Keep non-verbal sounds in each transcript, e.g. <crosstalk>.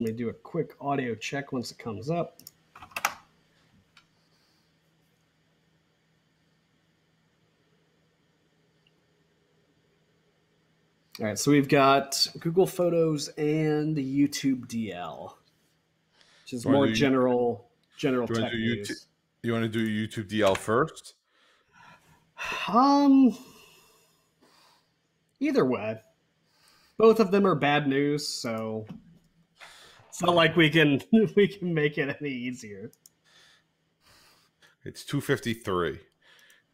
Let me do a quick audio check once it comes up. All right, so we've got Google Photos and YouTube DL, which is more general general you tech news. YouTube, you want to do YouTube DL first? Um, either way, both of them are bad news, so it's not like we can <laughs> we can make it any easier. It's 253,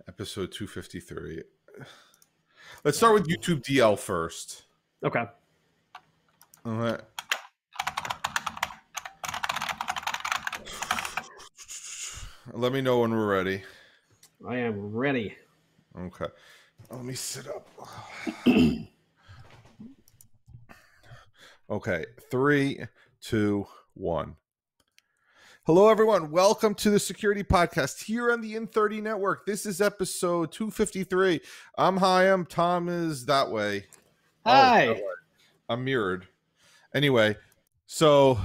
episode 253. Let's start with YouTube DL first. Okay. All right. Let me know when we're ready. I am ready. Okay. Let me sit up. <clears throat> okay. Three, two, one. Hello, everyone. Welcome to the Security Podcast here on the inThirty Network. This is episode 253. I'm Hyam. Tom is that way. Oh, Hi. that way. I'm mirrored. Anyway, so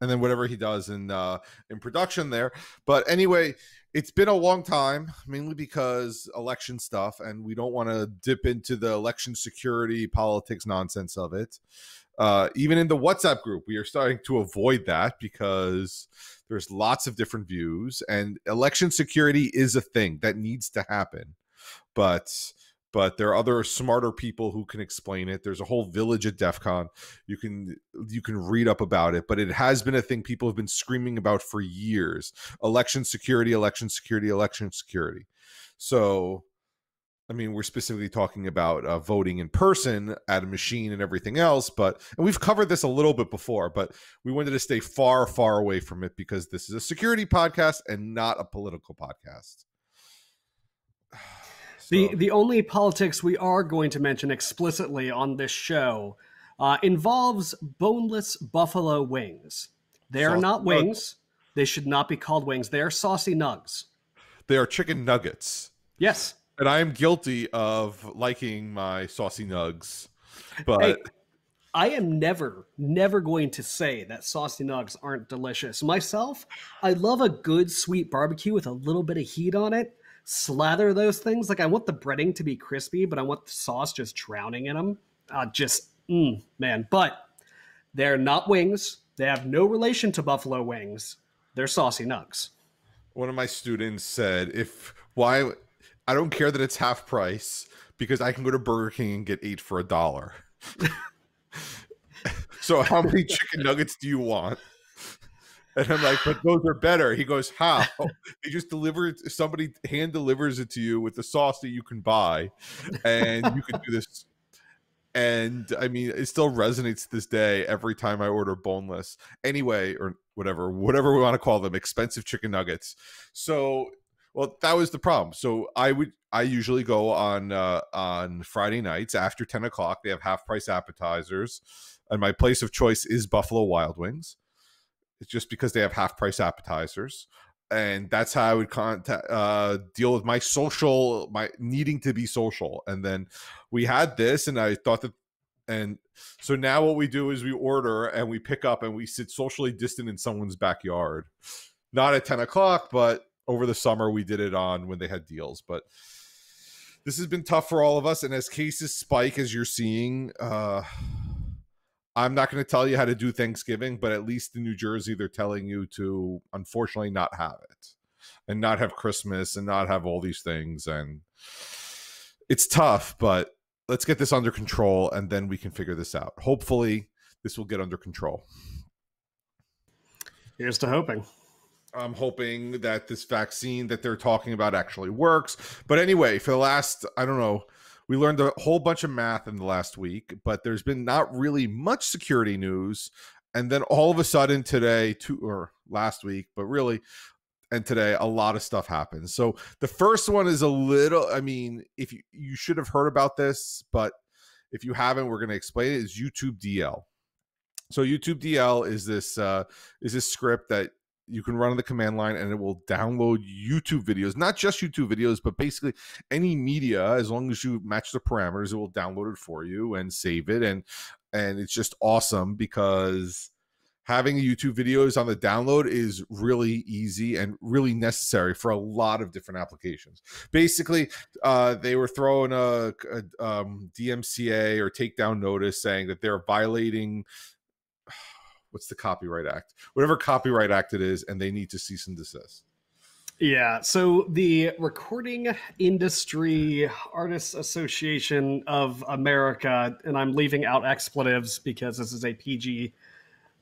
and then whatever he does in uh in production there. But anyway, it's been a long time, mainly because election stuff, and we don't want to dip into the election security politics nonsense of it. Uh, even in the WhatsApp group, we are starting to avoid that because there's lots of different views, and election security is a thing that needs to happen. But but there are other smarter people who can explain it. There's a whole village at DEF CON. You can you can read up about it, but it has been a thing people have been screaming about for years. Election security, election security, election security. So I mean, we're specifically talking about uh, voting in person at a machine and everything else, but and we've covered this a little bit before, but we wanted to stay far, far away from it because this is a security podcast and not a political podcast. <sighs> The So- the only politics we are going to mention explicitly on this show uh, involves boneless buffalo wings. They are Saucy not nugs. wings. They should not be called wings. They are saucy nugs. they are chicken nuggets. Yes. And I am guilty of liking my saucy nugs, but Hey, I am never, never going to say that saucy nugs aren't delicious. Myself, I love a good sweet barbecue with a little bit of heat on it. Slather those things. Like I want the breading to be crispy, but I want the sauce just drowning in them. Uh, just, mm, man. But they're not wings. They have no relation to buffalo wings. They're saucy nugs. one of my students said, "If why, I don't care that it's half price because I can go to Burger King and get eight for a dollar." <laughs> so, how many chicken nuggets do you want? And I'm like, but those are better. He goes, how? <laughs> They just delivers. Somebody hand delivers it to you with the sauce that you can buy, and you can do this. And I mean, it still resonates this day every time I order boneless. Anyway, or whatever, whatever we want to call them, expensive chicken nuggets. So, well, that was the problem. So I would, I usually go on uh, on Friday nights after ten o'clock. They have half price appetizers, and my place of choice is Buffalo Wild Wings. It's just because they have half price appetizers, and that's how I would contact uh, deal with my social, my needing to be social. And then we had this, and I thought that, and so now what we do is we order and we pick up and we sit socially distant in someone's backyard, not at ten o'clock, but over the summer we did it on when they had deals, but. This has been tough for all of us, and as cases spike, as you're seeing, uh, I'm not going to tell you how to do Thanksgiving, but at least in New Jersey, they're telling you to unfortunately not have it and not have Christmas and not have all these things. And it's tough, but let's get this under control and then we can figure this out. Hopefully, this will get under control. Here's to hoping. I'm hoping that this vaccine that they're talking about actually works. But anyway, for the last, I don't know, we learned a whole bunch of math in the last week, but there's been not really much security news. And then all of a sudden today, two or last week, but really, and today, a lot of stuff happens. So the first one is a little, I mean, if you, you should have heard about this, but if you haven't, we're going to explain it. Is YouTube DL. So YouTube DL is this uh, is this script that you can run on the command line and it will download YouTube videos, not just YouTube videos, but basically any media as long as you match the parameters, it will download it for you and save it and and it's just awesome because having YouTube videos on the download is really easy and really necessary for a lot of different applications. Basically, uh, they were throwing a, a um, DMCA or takedown notice saying that they're violating what's the Copyright Act, whatever Copyright Act it is, and they need to cease and desist. Yeah, so the Recording Industry Artists Association of America, and I'm leaving out expletives because this is a PG,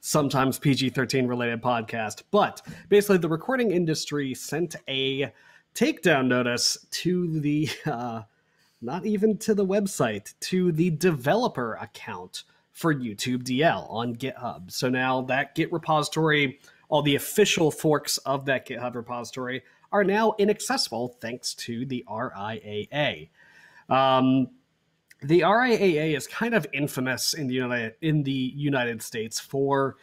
sometimes PG 13 related podcast. But basically, the recording industry sent a takedown notice to the, <laughs> uh, not even to the website, to the developer account for YouTube DL on GitHub. So now that Git repository all the official forks of that GitHub repository are now inaccessible thanks to the RIAA. Um, the RIAA is kind of infamous in the United in the United States for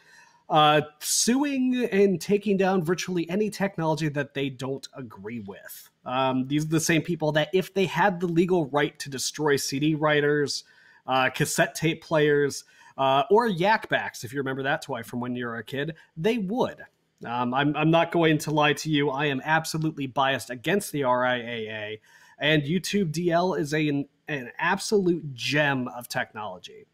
uh, suing and taking down virtually any technology that they don't agree with. Um, these are the same people that, if they had the legal right to destroy CD writers, uh, cassette tape players, uh, or Yak Baks, if you remember that toy from when you were a kid, they would. Um, I'm, I'm not going to lie to you. I am absolutely biased against the RIAA, and YouTube DL is a, an, an absolute gem of technology.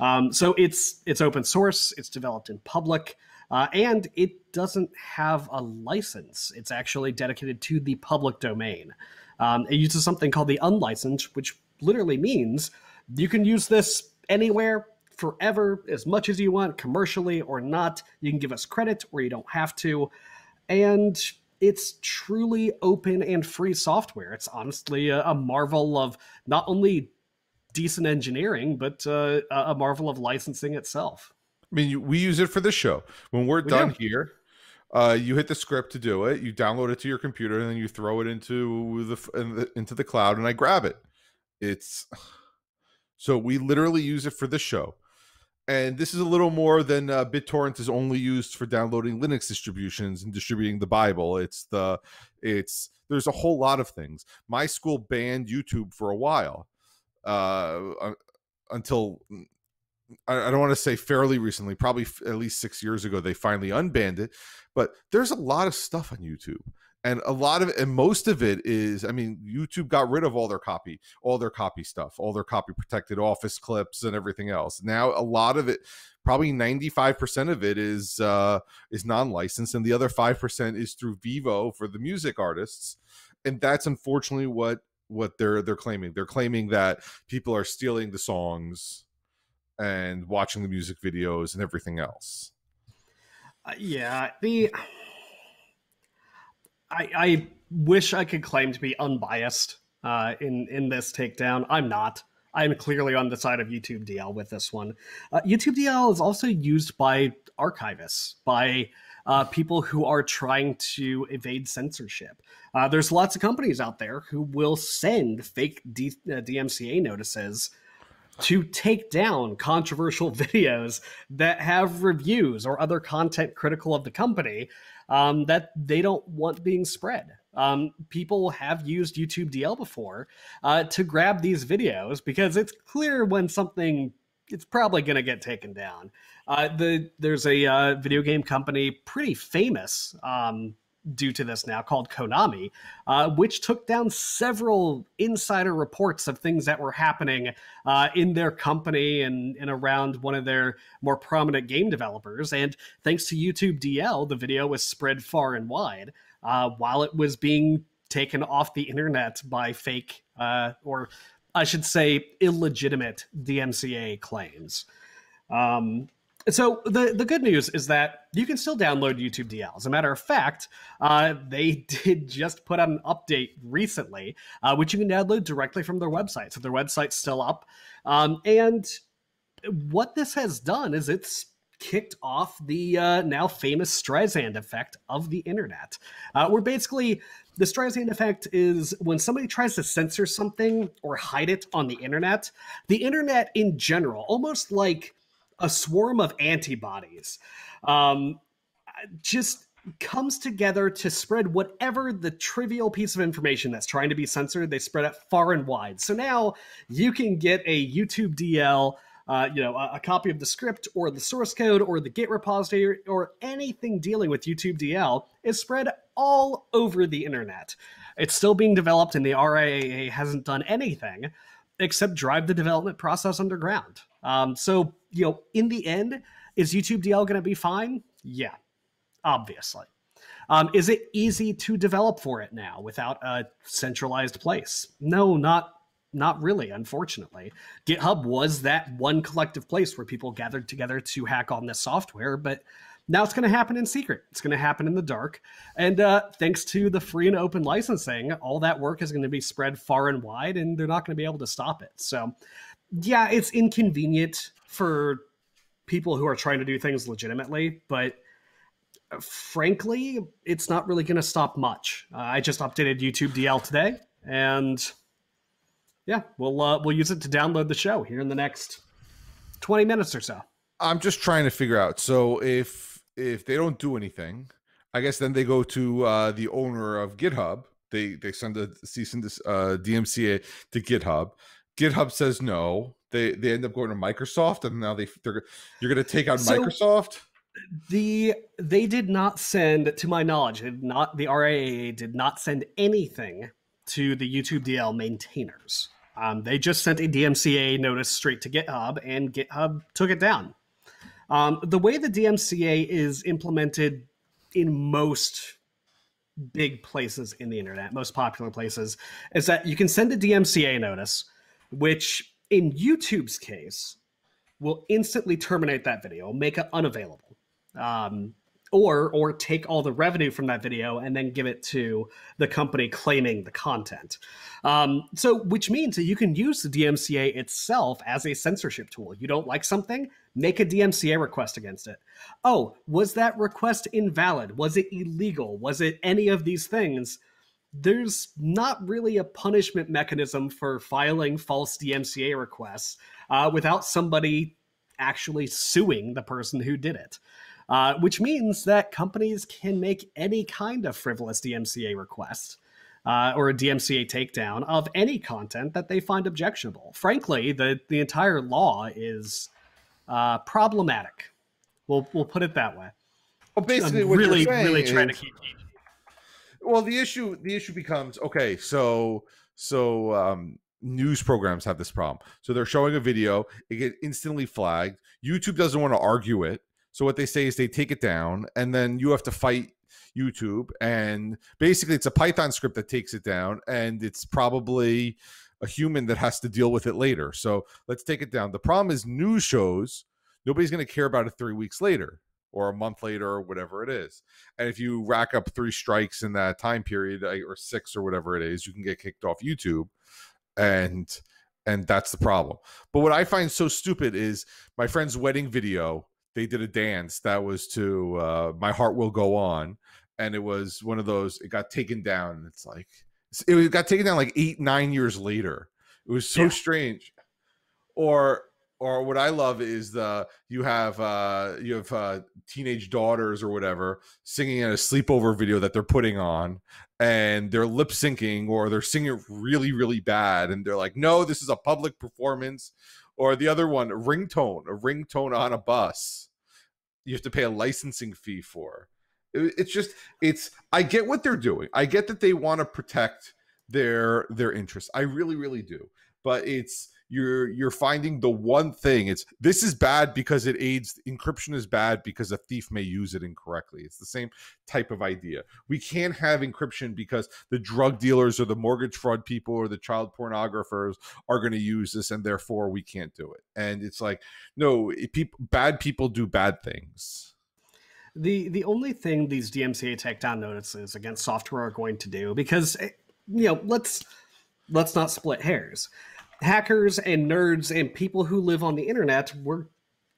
Um, so it's it's open source, it's developed in public, uh, and it doesn't have a license. It's actually dedicated to the public domain. Um, it uses something called the unlicensed, which literally means you can use this anywhere, forever as much as you want, commercially or not. You can give us credit or you don't have to. And it's truly open and free software. It's honestly a, a marvel of not only decent engineering, but uh, a marvel of licensing itself. I mean, we use it for the show. When we're we done do. here, uh, you hit the script to do it. You download it to your computer, and then you throw it into the into the cloud, and I grab it. It's so we literally use it for the show and this is a little more than uh, BitTorrent is only used for downloading Linux distributions and distributing the Bible. It's the it's there's a whole lot of things. My school banned YouTube for a while, uh, until I, I don't want to say fairly recently, probably at least six years ago, they finally unbanned it. But there's a lot of stuff on YouTube and a lot of it and most of it is i mean youtube got rid of all their copy all their copy stuff all their copy protected office clips and everything else. Now a lot of it probably 95% of it is uh is non-licensed and the other 5% is through vevo for the music artists and that's unfortunately what what they're they're claiming. They're claiming that people are stealing the songs and watching the music videos and everything else. Uh, yeah the I, I wish I could claim to be unbiased uh, in in this takedown. I'm not. I'm clearly on the side of YouTube DL with this one. Uh, YouTube DL is also used by archivists, by uh, people who are trying to evade censorship. Uh, there's lots of companies out there who will send fake D- uh, DMCA notices to take down controversial <laughs> videos that have reviews or other content critical of the company um, that they don't want being spread. Um, people have used YouTube DL before uh, to grab these videos because it's clear when something it's probably going to get taken down. Uh, the there's a uh, video game company pretty famous um, due to this now called Konami, uh, which took down several insider reports of things that were happening uh, in their company and, and around one of their more prominent game developers. And thanks to YouTube DL, the video was spread far and wide uh, while it was being taken off the internet by fake, uh, or I should say, illegitimate DMCA claims. Um, so the the good news is that you can still download YouTube DL. As a matter of fact, uh, they <laughs> did just put out an update recently, uh, which you can download directly from their website. So their website's still up, um, and what this has done is it's kicked off the uh, now famous Streisand effect of the internet, uh, where basically the Streisand effect is when somebody tries to censor something or hide it on the internet. The internet in general, almost like a swarm of antibodies um, just comes together to spread whatever the trivial piece of information that's trying to be censored they spread it far and wide so now you can get a youtube dl uh, you know, a, a, copy of the script or the source code or the Git repository or anything dealing with YouTube DL is spread all over the internet. It's still being developed, and the RIAA hasn't done anything except drive the development process underground. Um, so, you know, in the end, is YouTube DL going to be fine? Yeah, obviously. Um, is it easy to develop for it now without a centralized place? No, not not really, unfortunately. GitHub was that one collective place where people gathered together to hack on this software, but now it's going to happen in secret. It's going to happen in the dark. And uh, thanks to the free and open licensing, all that work is going to be spread far and wide, and they're not going to be able to stop it. So, yeah, it's inconvenient for people who are trying to do things legitimately, but uh, frankly, it's not really going to stop much. Uh, I just updated YouTube DL today, and yeah, we'll uh, we'll use it to download the show here in the next twenty minutes or so. I'm just trying to figure out. So if if they don't do anything, I guess then they go to uh, the owner of GitHub. They they send a cease and des- uh, DMCA to GitHub. GitHub says no. They they end up going to Microsoft, and now they they're you're going to take on so, Microsoft. The they did not send, to my knowledge, not the RIAA did not send anything to the YouTube DL maintainers. Um, they just sent a DMCA notice straight to GitHub, and GitHub took it down. Um, the way the DMCA is implemented in most big places in the internet, most popular places, is that you can send a DMCA notice, which in YouTube's case will instantly terminate that video, make it unavailable. Um, or or take all the revenue from that video and then give it to the company claiming the content. Um, so, which means that you can use the DMCA itself as a censorship tool. You don't like something, make a DMCA request against it. Oh, was that request invalid? Was it illegal? Was it any of these things? There's not really a punishment mechanism for filing false DMCA requests uh, without somebody actually suing the person who did it uh, which means that companies can make any kind of frivolous DMCA request. Uh, or a DMCA takedown of any content that they find objectionable. Frankly, the, the entire law is uh, problematic. We'll we'll put it that way. Well, basically, I'm really really trying is, to keep. Well, the issue the issue becomes okay. So so um, news programs have this problem. So they're showing a video, it get instantly flagged. YouTube doesn't want to argue it. So what they say is they take it down, and then you have to fight YouTube, and basically it's a Python script that takes it down, and it's probably a human that has to deal with it later. So let's take it down. The problem is news shows nobody's going to care about it three weeks later or a month later or whatever it is. And if you rack up three strikes in that time period or six or whatever it is, you can get kicked off YouTube. And and that's the problem. But what I find so stupid is my friend's wedding video they did a dance that was to uh, "My Heart Will Go On," and it was one of those. It got taken down. It's like it got taken down like eight nine years later. It was so yeah. strange. Or or what I love is the you have uh you have uh teenage daughters or whatever singing in a sleepover video that they're putting on and they're lip syncing or they're singing really really bad and they're like no this is a public performance or the other one, a ringtone, a ringtone on a bus. You have to pay a licensing fee for. It's just it's I get what they're doing. I get that they want to protect their their interests. I really really do. But it's you're you're finding the one thing it's this is bad because it aids encryption is bad because a thief may use it incorrectly. It's the same type of idea. We can't have encryption because the drug dealers or the mortgage fraud people or the child pornographers are going to use this and therefore we can't do it. And it's like no people bad people do bad things. The the only thing these DMCA takedown notices against software are going to do because eh, you know let's let's not split hairs hackers and nerds and people who live on the internet we're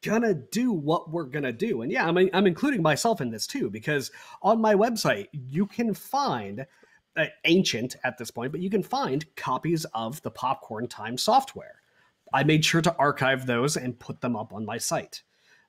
gonna do what we're gonna do. And yeah I'm, I'm including myself in this too because on my website you can find uh, ancient at this point but you can find copies of the popcorn time software. I made sure to archive those and put them up on my site.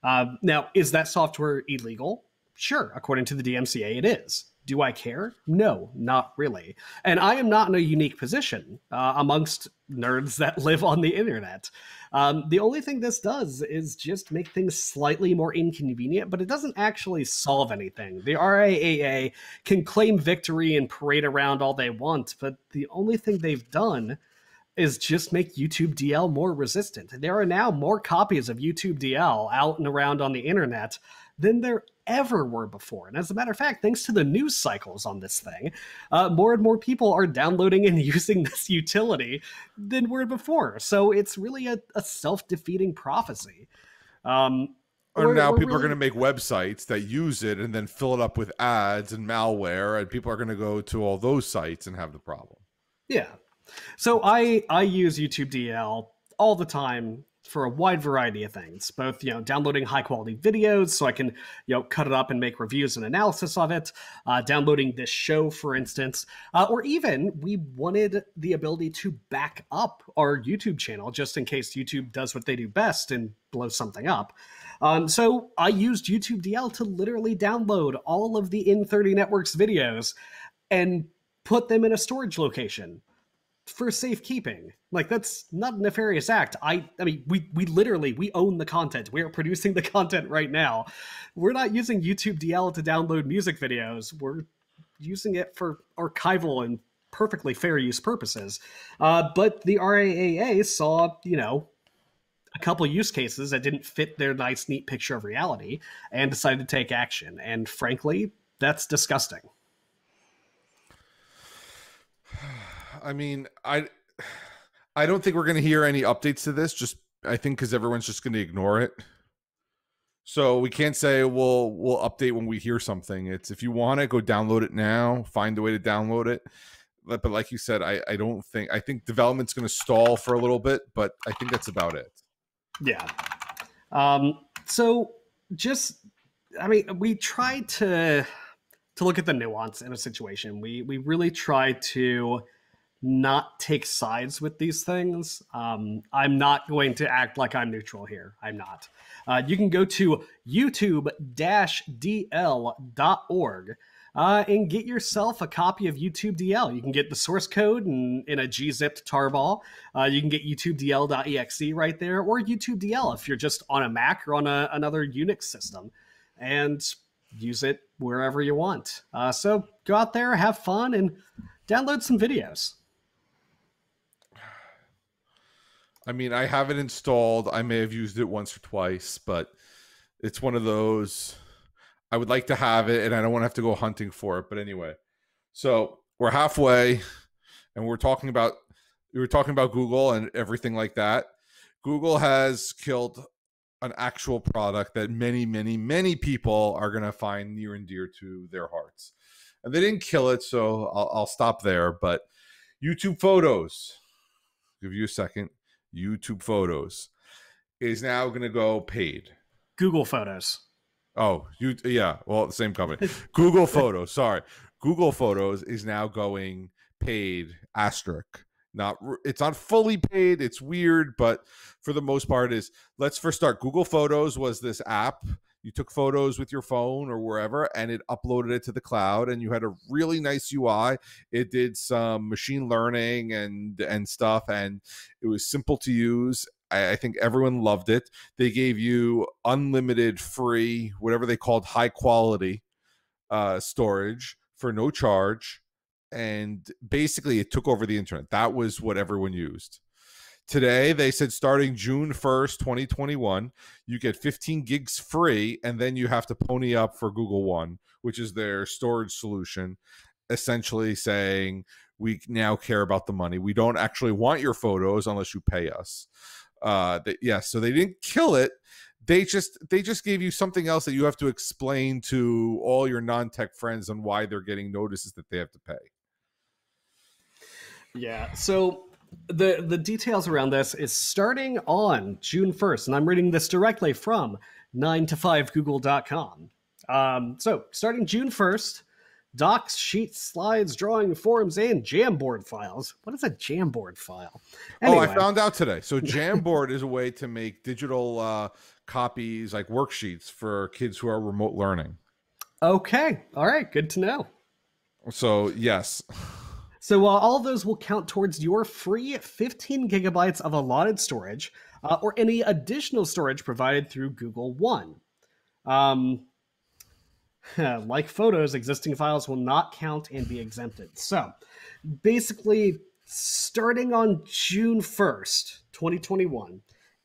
Uh, now is that software illegal? Sure according to the dmca it is Do I care? No, not really. And I am not in a unique position uh, amongst nerds that <laughs> live on the internet. Um, the only thing this does is just make things slightly more inconvenient, but it doesn't actually solve anything. The RIAA can claim victory and parade around all they want, but the only thing they've done is just make YouTube DL more resistant. There are now more copies of YouTube DL out and around on the internet than there ever were before. And as a matter of fact, thanks to the news cycles on this thing, uh, more and more people are downloading and <laughs> using this utility than were before. So it's really a, a self defeating prophecy. Um, or now people really... are going to make websites that use it and then fill it up with ads and malware, and people are going to go to all those sites and have the problem. Yeah. So I I use YouTube DL all the time for a wide variety of things, both you know downloading high quality videos so I can you know cut it up and make reviews and analysis of it, uh, downloading this show for instance, uh, or even we wanted the ability to back up our YouTube channel just in case YouTube does what they do best and blows something up. Um, so I used YouTube DL to literally download all of the inThirty Networks videos and put them in a storage location for safekeeping. Like that's not a nefarious act. I I mean we we literally we own the content. We are producing the content right now. We're not using YouTube DL to download music videos. We're using it for archival and perfectly fair use purposes. Uh, but the RIAA saw, you know, a couple use cases that didn't fit their nice, neat picture of reality and decided to take action. And frankly, that's disgusting. I mean, I I don't think we're going to hear any updates to this. Just I think because everyone's just going to ignore it. So we can't say we'll we'll update when we hear something. It's if you want it, go download it now. Find a way to download it. But, but like you said, I I don't think I think development's going to stall for a little bit, but I think that's about it. Yeah. Um. So just I mean, we try to to look at the nuance in a situation. We we really try to not take sides with these things. Um, I'm not going to act like I'm neutral here. I'm not. Uh, you can go to youtube-dl.org uh, and get yourself a copy of YouTube DL. You can get the source code in, in a gzipped tarball. Uh, you can get YouTubeDL.exe right there, or YouTube DL if you're just on a Mac or on a, another Unix system, and use it wherever you want. Uh, so go out there, have fun, and download some videos. I mean, I have it installed. I may have used it once or twice, but it's one of those. I would like to have it, and I don't want to have to go hunting for it. But anyway, so we're halfway, and we're talking about we were talking about Google and everything like that. Google has killed an actual product that many, many, many people are going to find near and dear to their hearts. And they didn't kill it, so I'll, I'll stop there. But YouTube photos, give you a second. YouTube Photos is now going to go paid. Google Photos. Oh, you yeah, well, the same company. Google Photos. <laughs> Sorry, Google Photos is now going paid. Asterisk. Not it's not fully paid. It's weird, but for the most part, is let's first start. Google Photos was this app you took photos with your phone or wherever and it uploaded it to the cloud and you had a really nice UI. It did some machine learning and and stuff and it was simple to use. I, think everyone loved it. They gave you unlimited free, whatever they called high quality uh, storage for no charge. And basically, it took over the internet. That was what everyone used. Today, they said starting June 1st, 2021, you get 15 gigs free, and then you have to pony up for Google One, which is their storage solution, essentially saying, we now care about the money. We don't actually want your photos unless you pay us. Uh, yes, yeah, so they didn't kill it. They just they just gave you something else that you have to explain to all your non-tech friends on why they're getting notices that they have to pay. Yeah. So the the details around this is starting on June 1st, and I'm reading this directly from 9to5google.com. Um, so starting June 1st, docs, sheets, slides, drawing forms, and Jamboard files. What is a Jamboard file? Anyway. Oh, I found out today. So <laughs> Jamboard is a way to make digital uh, copies, like worksheets for kids who are remote learning. Okay. All right. Good to know. So yes. So uh, all those will count towards your free 15 gigabytes of allotted storage uh, or any additional storage provided through Google One. Um, <laughs> like photos, existing files will not count and be exempted. So basically, starting on June 1st, 2021,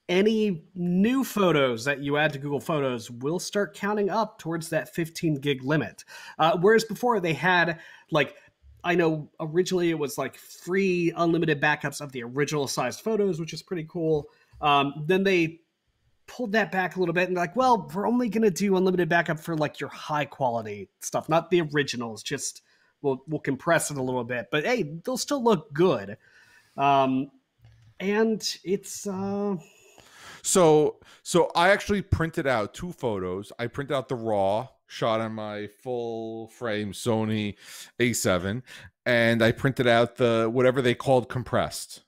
any new photos that you add to Google Photos will start counting up towards that 15 gig limit. Uh, whereas before they had like I know originally it was like free unlimited backups of the original sized photos, which is pretty cool. Um, then they pulled that back a little bit and like, well, we're only going to do unlimited backup for like your high quality stuff, not the originals. Just we'll we'll compress it a little bit, but hey, they'll still look good. Um, and it's uh, so so I actually printed out two photos. I printed out the raw shot on my full frame Sony A7 and I printed out the whatever they called compressed.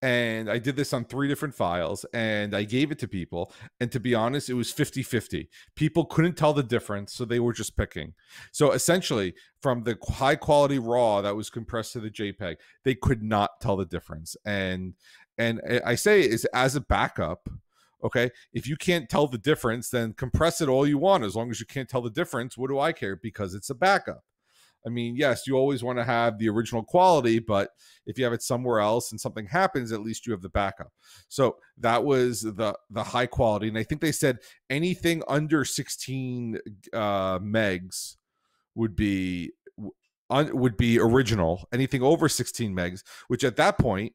And I did this on three different files and I gave it to people. And to be honest, it was 50 50. People couldn't tell the difference, so they were just picking. So essentially, from the high quality raw that was compressed to the JPEG, they could not tell the difference. And and eh, I say is as a backup, Okay. If you can't tell the difference, then compress it all you want. As long as you can't tell the difference, what do I care? Because it's a backup. I mean, yes, you always want to have the original quality, but if you have it somewhere else and something happens, at least you have the backup. So that was the the high quality, and I think they said anything under 16 uh, megs would be would be original. Anything over 16 megs, which at that point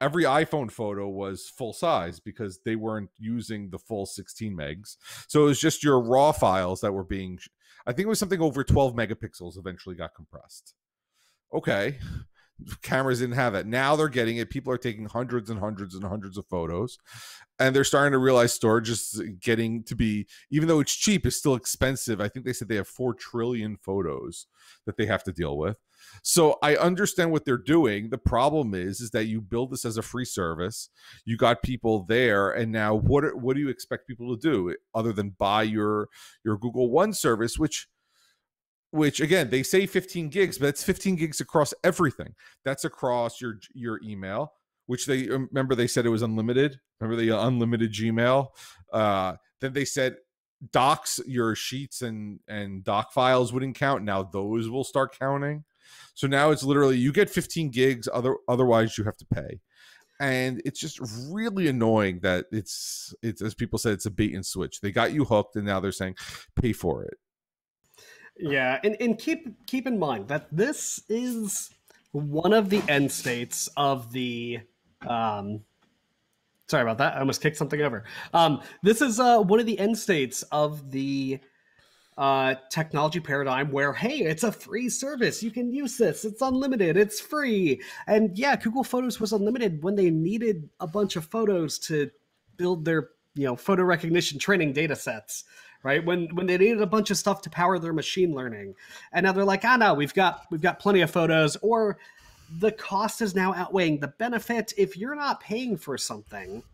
every iPhone photo was full size because they weren't using the full 16 megs. So it was just your raw files that were being, I think it was something over 12 megapixels eventually got compressed. Okay. <laughs> Cameras didn't have that. Now they're getting it. People are taking hundreds and hundreds and hundreds of photos. And they're starting to realize storage is getting to be, even though it's cheap, it's still expensive. I think they said they have 4 trillion photos that they have to deal with. So I understand what they're doing. The problem is, is that you build this as a free service. You got people there, and now what? What do you expect people to do other than buy your your Google One service, which which again they say 15 gigs but it's 15 gigs across everything that's across your your email which they remember they said it was unlimited remember the unlimited gmail uh then they said docs your sheets and and doc files wouldn't count now those will start counting so now it's literally you get 15 gigs, other otherwise you have to pay. And it's just really annoying that it's it's as people said, it's a bait and switch. They got you hooked and now they're saying pay for it. Yeah, and, and keep keep in mind that this is one of the end states of the um sorry about that. I almost kicked something over. Um this is uh one of the end states of the uh, technology paradigm where hey it's a free service. You can use this. It's unlimited. It's free. And yeah google photos was unlimited when they needed a bunch of photos to build their you know photo recognition training data sets right? When when they needed a bunch of stuff to power their machine learning. And now they're like ah no we've got we've got plenty of photos or the cost is now outweighing the benefit. If you're not paying for something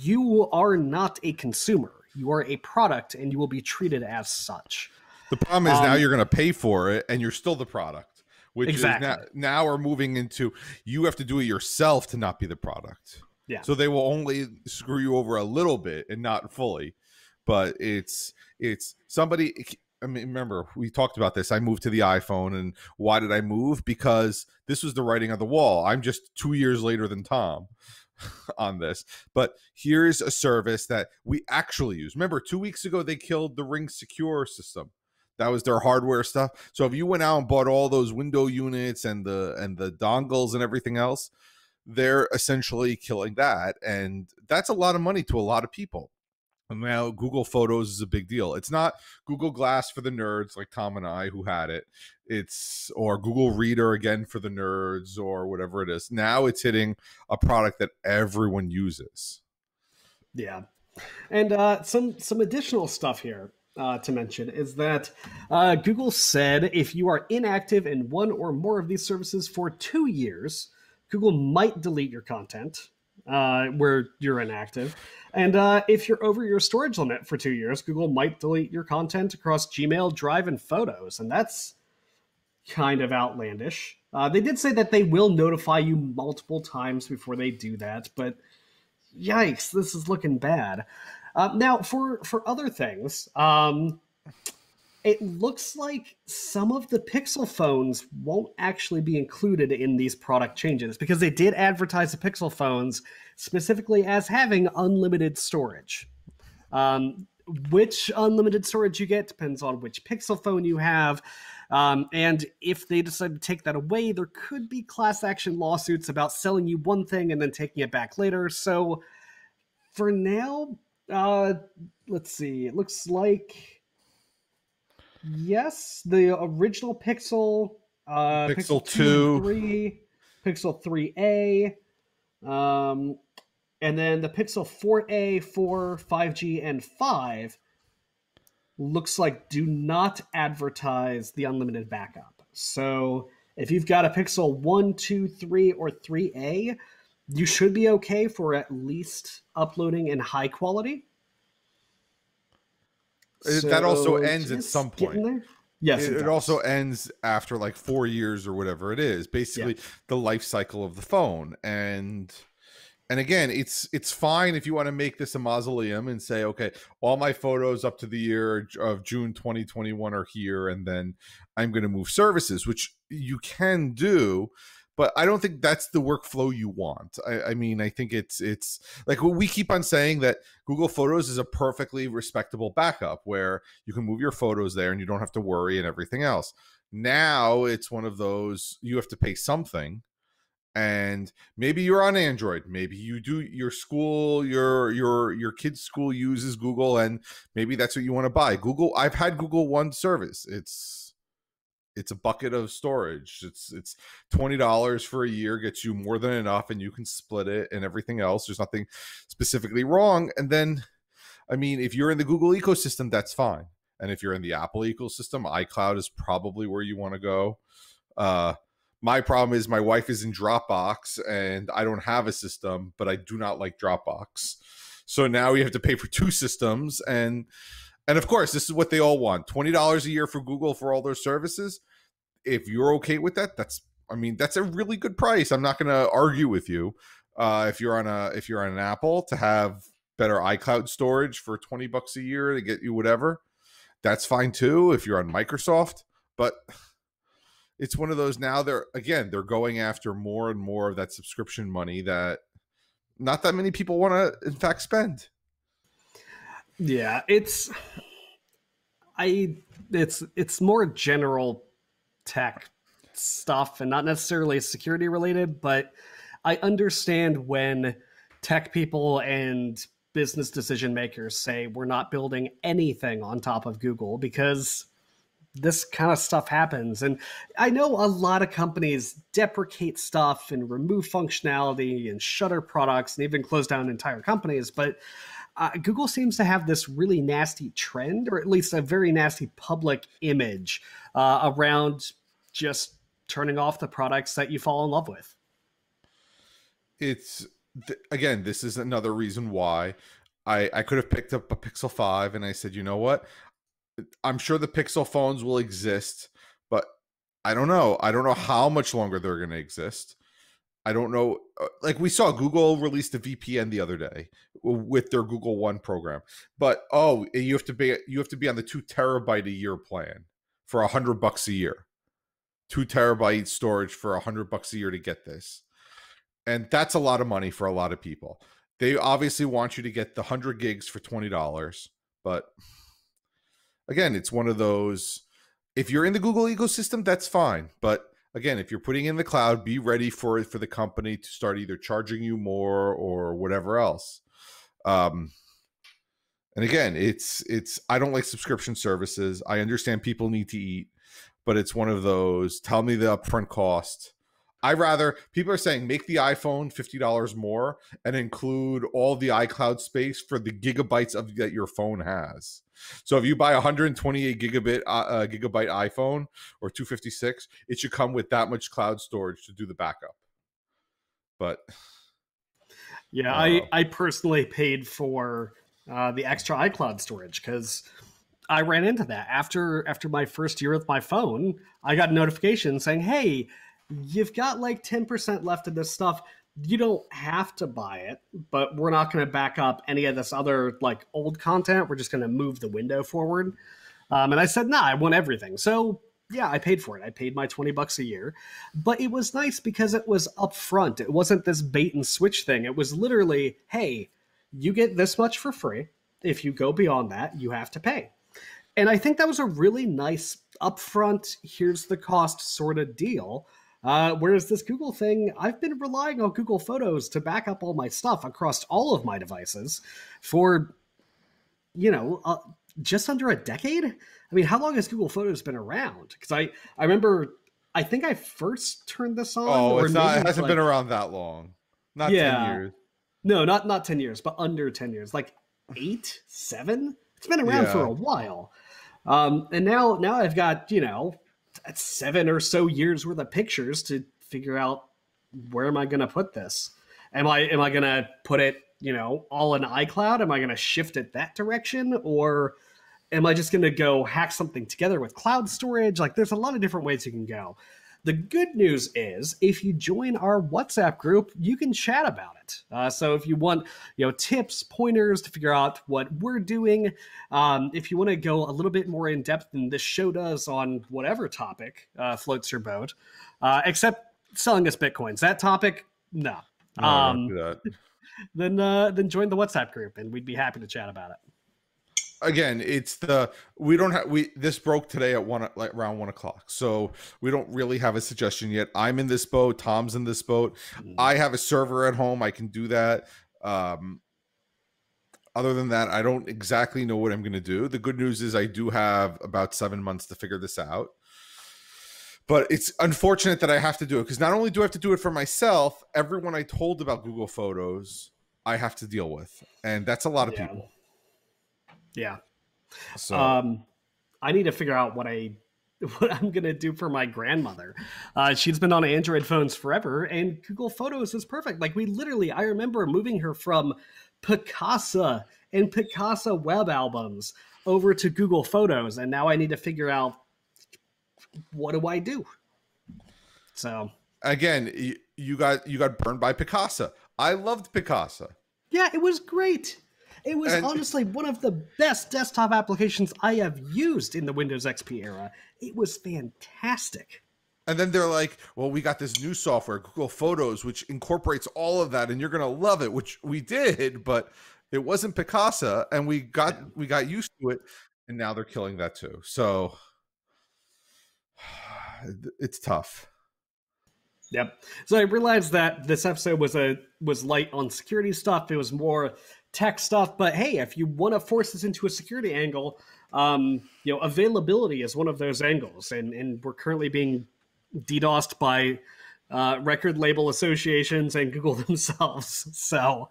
you are not a consumer you are a product and you will be treated as such. The problem is um, now you're going to pay for it and you're still the product, which exactly. is now, now we're moving into you have to do it yourself to not be the product. Yeah. So they will only screw you over a little bit and not fully. But it's it's somebody I mean, remember we talked about this. I moved to the iPhone, and why did I move? Because this was the writing on the wall. I'm just two years later than Tom, <laughs> on this, but here's a service that we actually use. Remember, two weeks ago they killed the Ring Secure system. That was their hardware stuff. So if you went out and bought all those window units and the and the dongles and everything else, they're essentially killing that, and that's a lot of money to a lot of people now Google Photos is a big deal. It's not Google Glass for the nerds like Tom and I who had it. It's or Google Reader again for the nerds or whatever it is. Now it's hitting a product that everyone uses. Yeah. And uh, some some additional stuff here uh, to mention is that uh, Google said if you are inactive in one or more of these services for two years, Google might delete your content uh, where you're inactive. And uh, if you're over your storage limit for two years, Google might delete your content across Gmail, Drive, and Photos. And that's kind of outlandish. Uh, they did say that they will notify you multiple times before they do that, but yikes, this is looking bad. Uh, now, for for other things, um, it looks like some of the Pixel phones won't actually be included in these product changes because they did advertise the Pixel phones specifically as having unlimited storage. Um, which unlimited storage you get depends on which Pixel phone you have. Um, and if they decide to take that away, there could be class action lawsuits about selling you one thing and then taking it back later. So for now, uh, let's see. It looks like yes, the original Pixel, uh, Pixel, Pixel 2. 3, Pixel 3A, um, and then the Pixel 4A, 4, 5G, and 5 looks like do not advertise the unlimited backup. So if you've got a Pixel 1, 2, 3, or 3A, you should be okay for at least uploading in high quality. It- that also ends at some point. Yes, it, it, it also ends after like four years or whatever it is basically the life cycle of the phone. And and again it's it's fine if you want to make this a mausoleum and say okay all my photos up to the year of june 2021 are here and then i'm going to move services which you can do but i don't think that's the workflow you want. I, I mean i think it's it's like we keep on saying that google photos is a perfectly respectable backup where you can move your photos there and you don't have to worry and everything else. Now it's one of those you have to pay something and maybe you're on android maybe you do your school your your your kids school uses google and maybe that's what you want to buy. Google i've had google one service. It's it's a bucket of storage. It's it's $20 for a year gets you more than enough and you can split it and everything else. There's nothing specifically wrong. And then i mean if you're in the google ecosystem that's fine. And if you're in the apple ecosystem icloud is probably where you want to go. Uh my problem is my wife is in dropbox and i don't have a system but i do not like dropbox. So now you have to pay for two systems and and of course this is what they all want $20 a year for google for all their services. If you're okay with that that's i mean that's a really good price. I'm not going to argue with you uh if you're on a if you're on an apple to have better icloud storage for 20 bucks a year to get you whatever that's fine too if you're on microsoft. But it's one of those now they're again they're going after more and more of that subscription money that not that many people want to in fact spend Yeah, it's I it's it's more general tech stuff and not necessarily security related, but I understand when tech people and business decision makers say we're not building anything on top of Google because this kind of stuff happens. And I know a lot of companies deprecate stuff and remove functionality and shutter products and even close down entire companies, but uh, Google seems to have this really nasty trend, or at least a very nasty public image uh, around just turning off the products that you fall in love with. it's th- again this is another reason why i i could have picked up a pixel 5 and i said you know what? I'm sure the pixel phones will exist but i don't know. I don't know how much longer they're going to exist i don't know uh, like we saw google released a vpn the other day with their google one program but oh you have to be you have to be on the two terabyte a year plan for a hundred bucks a year two terabyte storage for a hundred bucks a year to get this and that's a lot of money for a lot of people. They obviously want you to get the 100 gigs for $20, but again, it's one of those if you're in the Google ecosystem, that's fine, but again, if you're putting in the cloud, be ready for it for the company to start either charging you more or whatever else. Um and again, it's it's I don't like subscription services. I understand people need to eat, but it's one of those tell me the upfront cost I rather people are saying make the iPhone fifty dollars more and include all the iCloud space for the gigabytes of that your phone has. So if you buy a 128 gigabit uh, uh, gigabyte iPhone or 256, it should come with that much cloud storage to do the backup. But Yeah, Uh, I, I personally paid for uh, the extra iCloud storage because I ran into that after after my first year with my phone. I got a notification saying, "Hey, you've got like ten percent left of this stuff. You don't have to buy it, but we're not going to back up any of this other like old content. We're just going to move the window forward." Um, and I said, "Nah, I want everything." So yeah, I paid for it. I paid my 20 bucks a year. But it was nice because it was upfront. It wasn't this bait and switch thing. It was literally, hey, you get this much for free. If you go beyond that, you have to pay. And I think that was a really nice upfront, here's the cost sort of deal. Uh, whereas this Google thing, I've been relying on Google Photos to back up all my stuff across all of my devices for, you know, uh, just under a decade. I mean, how long has Google Photos been around? Because I, I remember, I think I first turned this on. Oh, it's not. It hasn't like, been around that long. Not yeah, ten years. No, not not ten years, but under ten years, like eight, seven. It's been around yeah. for a while. Um, and now now I've got you know seven or so years worth of pictures to figure out where am I going to put this. Am I am I going to put it you know all in iCloud? Am I going to shift it that direction or am I just going to go hack something together with cloud storage? Like there's a lot of different ways you can go. The good news is, if you join our WhatsApp group, you can chat about it. Uh, so if you want, you know, tips, pointers to figure out what we're doing, um, if you want to go a little bit more in depth than this show does on whatever topic uh, floats your boat, uh, except selling us bitcoins, that topic, no. no um, <laughs> then uh, then join the WhatsApp group, and we'd be happy to chat about it again it's the we don't have we this broke today at one like around one o'clock. So we don't really have a suggestion yet. I'm in this boat. Tom's in this boat. Mm. i have a server at home. I can do that. Um other than that i don't exactly know what i'm going to do. The good news is i do have about seven months to figure this out. But it's unfortunate that i have to do it because not only do i have to do it for myself everyone i told about google photos i have to deal with. And that's a lot of yeah. people yeah. So um, I need to figure out what I <laughs> what I'm gonna do for my grandmother. Uh, she's been on Android phones forever, and Google Photos is perfect. Like we literally, I remember moving her from Picasa and Picasa web albums over to Google Photos, and now I need to figure out what do I do. So again, you, you got you got burned by Picasa. I loved Picasa. Yeah, it was great. It was and, honestly one of the best desktop applications I have used in the Windows XP era. It was fantastic. And then they're like, well, we got this new software, Google Photos, which incorporates all of that, and you're gonna love it, which we did, but it wasn't Picasa, and we got yeah. we got used to it, and now they're killing that too. So <sighs> it's tough. Yep. So I realized that this episode was a was light on security stuff. It was more tech stuff. But hey, if you want to force this into a security angle, um, you know, availability is one of those angles, and and we're currently being DDoSed by uh, record label associations and Google <laughs> themselves. So.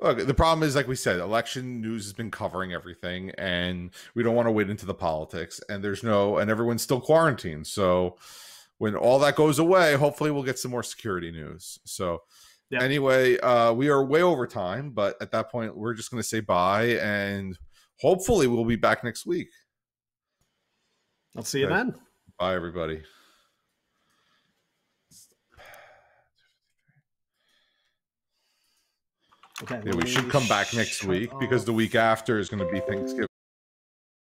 Look, the problem is, like we said, election news has been covering everything, and we don't want to wade into the politics. And there's no, and everyone's still quarantined. So when all that goes away, hopefully we'll get some more security news. So Anyway, uh, we are way over time, but at that point, we're just going to say bye, and hopefully, we'll be back next week. I'll see you okay. then. Bye, everybody. Okay. Yeah, we should come back next week because the week after is going to be Thanksgiving.